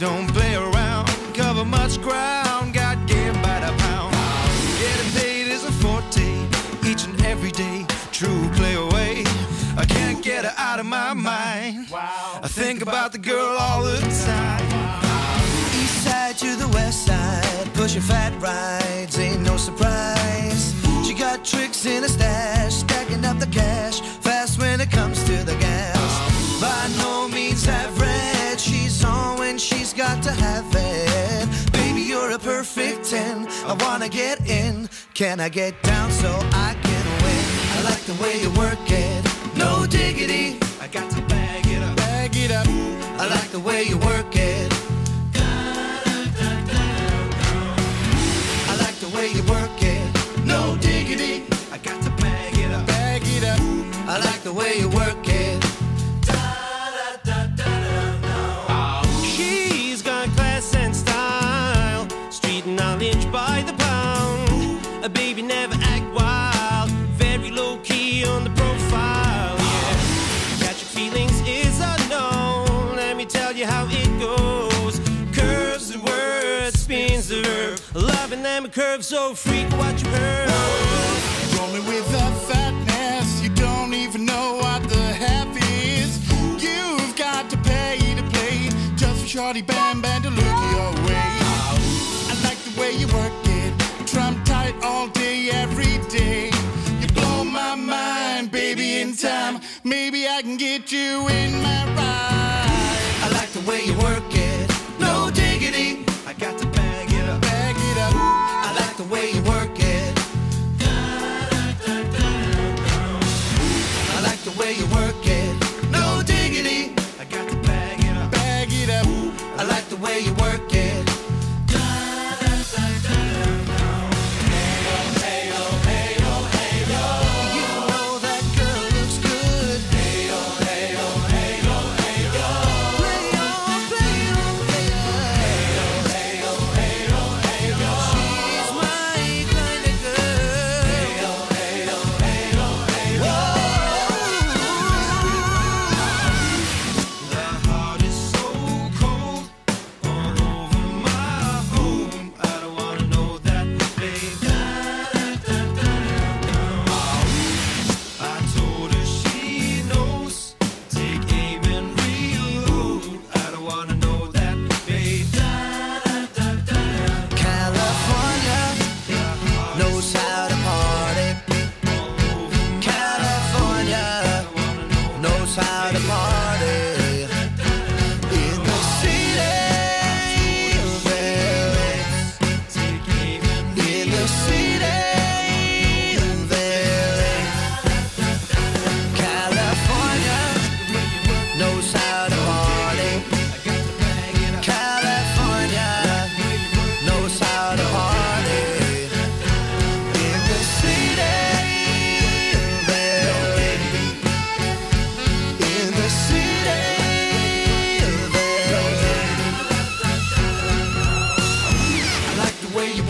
don't play around, cover much ground, got game by the pound. Getting paid is a forte, each and every day, true play away. I can't get her out of my mind. I think about the girl all the time. East side to the west side, pushing fat rides, ain't no surprise. She got tricks in a stash, stacking up the cash, fast when it comes to the gas. Got to have it. Baby, you're a perfect 10. I wanna get in. Can I get down so I can win? I like the way you work it, no diggity. I got to bag it up, bag it up. I like the way you work it. I like the way you work it, no diggity. I got to bag it up, bag it up. I like the way you Loving them curves so freak what you heard. Rolling with the fatness, you don't even know what the half is. You've got to pay to play, just for shorty bam bam to look your way. I like the way you work it, trump tight all day, every day. You blow my mind, baby, in time. Maybe I can get you in my ride. I like the way you work it, way. you